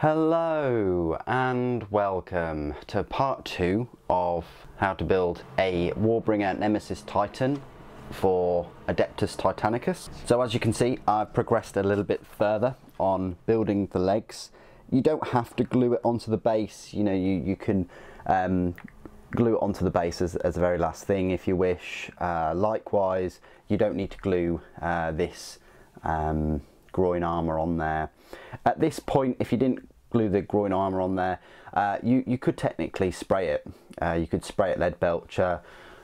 Hello and welcome to part two of how to build a Warbringer Nemesis Titan for Adeptus Titanicus. So as you can see I've progressed a little bit further on building the legs. You don't have to glue it onto the base, you know you, you can um, glue it onto the base as, as the very last thing if you wish. Uh, likewise you don't need to glue uh, this um, groin armour on there. At this point, if you didn't glue the groin armour on there, uh, you, you could technically spray it. Uh, you could spray it Leadbelcher,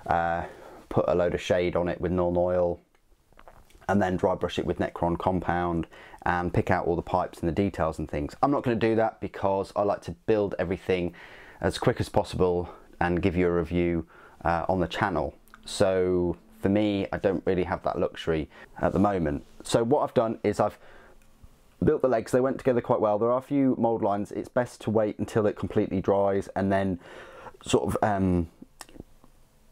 uh, put a load of shade on it with Nuln Oil, and then dry brush it with Necron compound and pick out all the pipes and the details and things. I'm not going to do that because I like to build everything as quick as possible and give you a review uh, on the channel. So for me, I don't really have that luxury at the moment. So what I've done is I've built the legs, they went together quite well. There are a few mould lines, it's best to wait until it completely dries and then sort of um,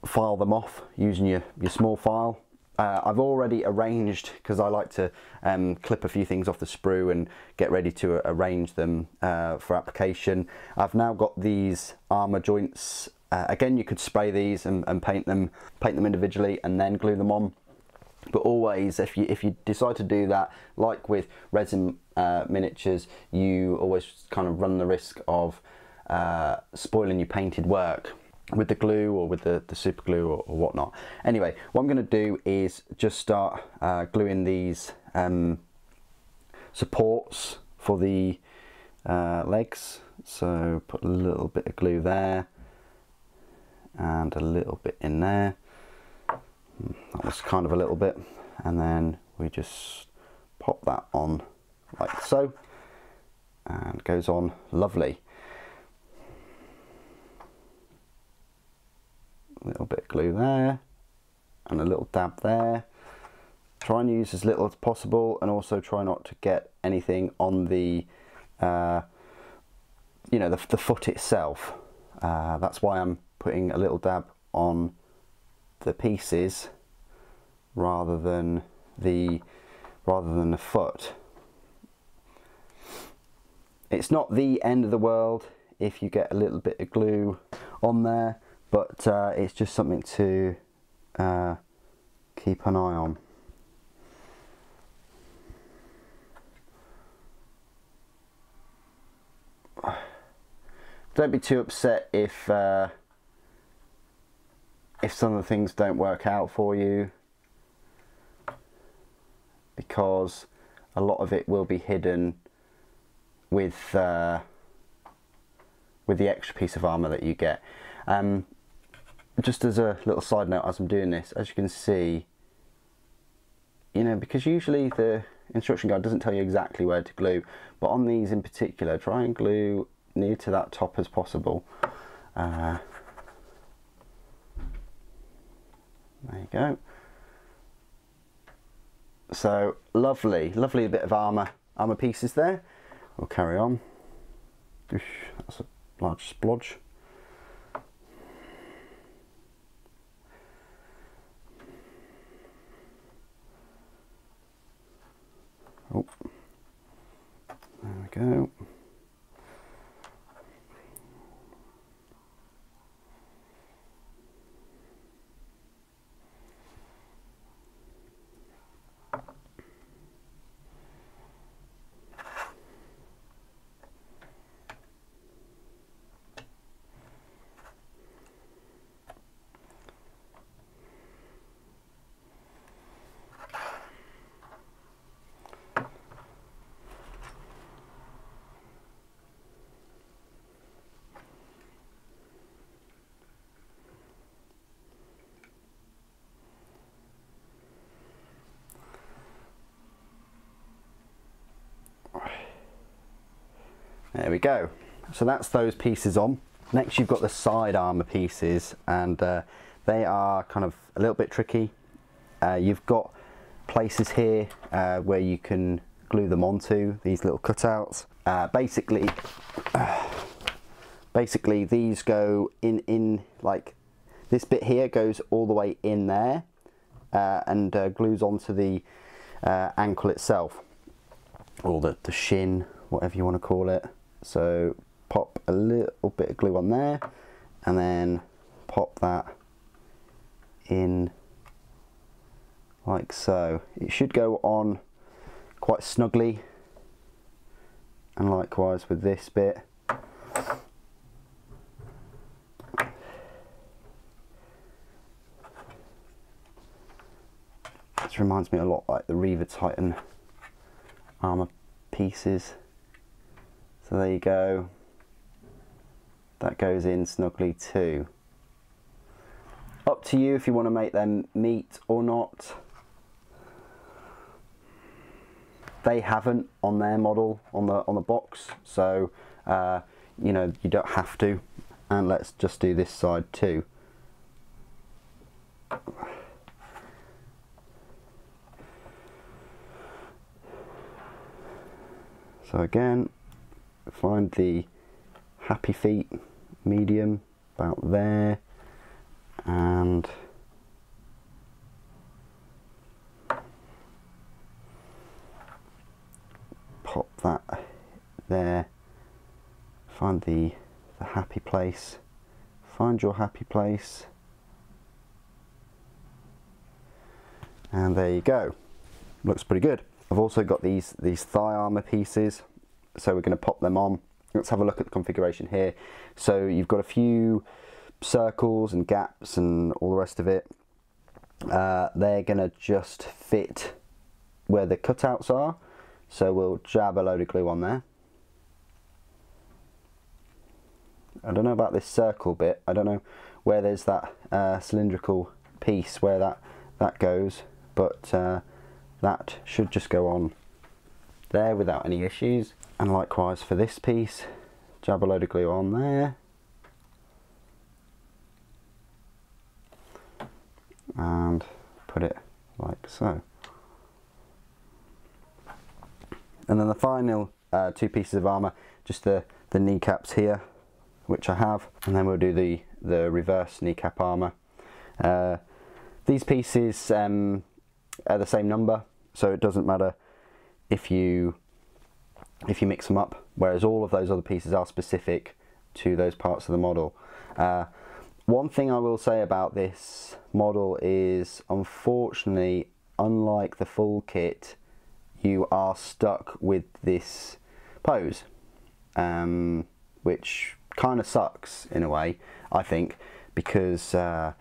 file them off using your, your small file. Uh, I've already arranged, because I like to um, clip a few things off the sprue and get ready to arrange them uh, for application. I've now got these armour joints uh, again, you could spray these and, and, paint them, paint them individually, and then glue them on. But always, if you if you decide to do that, like with resin uh, miniatures, you always kind of run the risk of uh, spoiling your painted work with the glue or with the, the super glue or, or whatnot. Anyway, what I'm going to do is just start uh, gluing these um, supports for the uh, legs. So put a little bit of glue there and a little bit in there that was kind of a little bit. And then we just pop that on like so and goes on. Lovely. A little bit of glue there and a little dab there. Try and use as little as possible and also try not to get anything on the uh, you know the, the foot itself. Uh, that's why I'm putting a little dab on the pieces rather than the rather than the foot. It's not the end of the world if you get a little bit of glue on there, but uh, it's just something to uh, keep an eye on. Don't be too upset if uh, if some of the things don't work out for you because a lot of it will be hidden with uh, with the extra piece of armor that you get. Um, just as a little side note as I'm doing this as you can see you know because usually the instruction guide doesn't tell you exactly where to glue but on these in particular try and glue near to that top as possible. Uh, there you go. So lovely lovely bit of armor armor pieces there. We'll carry on. That's a large splodge. Oh there we go we go. So that's those pieces on. Next you've got the side armour pieces and uh, they are kind of a little bit tricky. Uh, you've got places here uh, where you can glue them onto, these little cutouts. Uh, basically, basically these go in, in like, this bit here goes all the way in there uh, and uh, glues onto the ankle itself or the, the shin, whatever you want to call it So pop a little bit of glue on there and then pop that in like so. It should go on quite snugly and likewise with this bit. This reminds me a lot like the Reaver Titan armour pieces. So there you go. That goes in snugly too. Up to you if you want to make them meet or not. They haven't on their model on the on the box, so uh, you know you don't have to. And let's just do this side too. So again, find the happy feet medium about there and pop that there. Find the the happy place. Find your happy place. And there you go. Looks pretty good. I've also got these these thigh armor pieces so we're going to pop them on. Let's have a look at the configuration here. So you've got a few circles and gaps and all the rest of it. Uh, they're gonna just fit where the cutouts are. So we'll jab a load of glue on there. I don't know about this circle bit. I don't know where there's that uh, cylindrical piece where that that goes but uh, that should just go on there without any issues. And likewise for this piece jab a load of glue on there. And put it like so. And then the final uh, two pieces of armor just the the kneecaps here which I have. And then we'll do the the reverse kneecap armor uh, these pieces um, are the same number so it doesn't matter if you if you mix them up, whereas all of those other pieces are specific to those parts of the model. Uh, one thing I will say about this model is, unfortunately, unlike the full kit, you are stuck with this pose, um, which kind of sucks in a way, I think, because uh,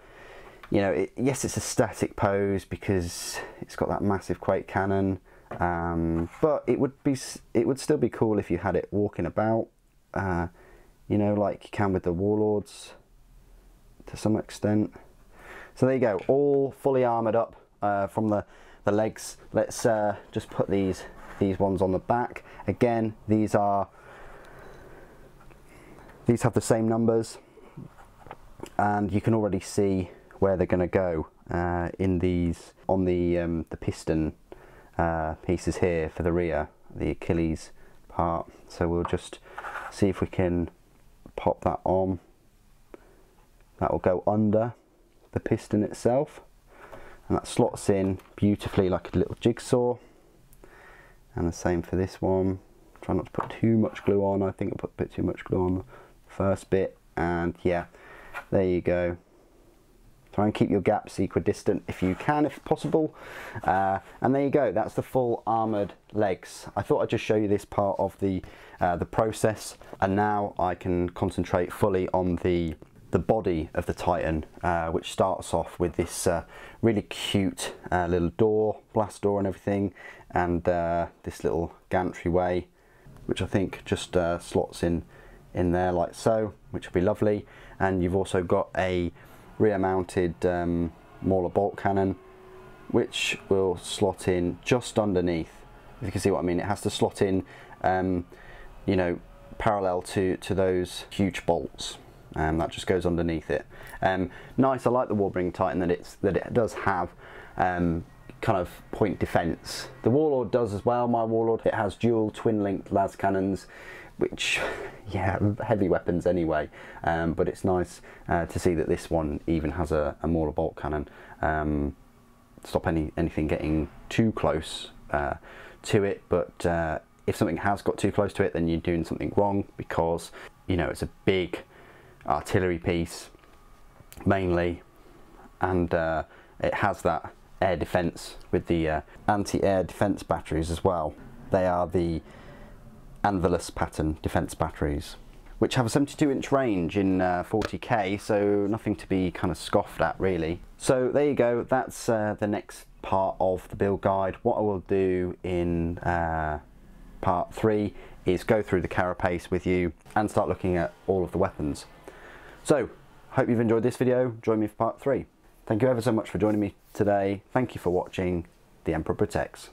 you know, it, yes, it's a static pose because it's got that massive Quake cannon, um, but it would be it would still be cool if you had it walking about, uh, you know, like you can with the Warlords to some extent. So there you go, all fully armoured up uh, from the, the legs. Let's uh, just put these these ones on the back. Again, these are these have the same numbers and you can already see where they're going to go uh, in these on the um, the piston uh, pieces here for the rear, the Achilles part. So we'll just see if we can pop that on. That will go under the piston itself and that slots in beautifully like a little jigsaw. And the same for this one. Try not to put too much glue on. I think I put a bit too much glue on the first bit and yeah, there you go. Try and keep your gaps equidistant if you can, if possible. Uh, and there you go, that's the full armoured legs. I thought I'd just show you this part of the, uh, the process and now I can concentrate fully on the the body of the Titan, uh, which starts off with this uh, really cute uh, little door, blast door and everything, and uh, this little gantry way, which I think just uh, slots in in there like so, which will be lovely. And you've also got a rear mounted um, Mauler bolt cannon which will slot in just underneath if you can see what I mean. It has to slot in um, you know parallel to to those huge bolts and um, that just goes underneath it. Um, nice I like the Warbring Titan that it's that it does have um, kind of point defense the Warlord does as well my Warlord it has dual twin linked las cannons which, yeah, heavy weapons anyway. Um, but it's nice uh, to see that this one even has a, a Mauler bolt cannon. Um, stop any anything getting too close uh, to it, but uh, if something has got too close to it, then you're doing something wrong because you know it's a big artillery piece mainly, and uh, it has that air defense with the uh, anti-air defense batteries as well. They are the Anvilus pattern defense batteries, which have a 72 inch range in uh, 40k, so nothing to be kind of scoffed at really. So there you go, that's uh, the next part of the build guide. What I will do in uh, part three is go through the carapace with you and start looking at all of the weapons. So, hope you've enjoyed this video. Join me for part three. Thank you ever so much for joining me today. Thank you for watching. The Emperor Protects.